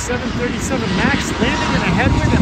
737 MAX landing in a headwind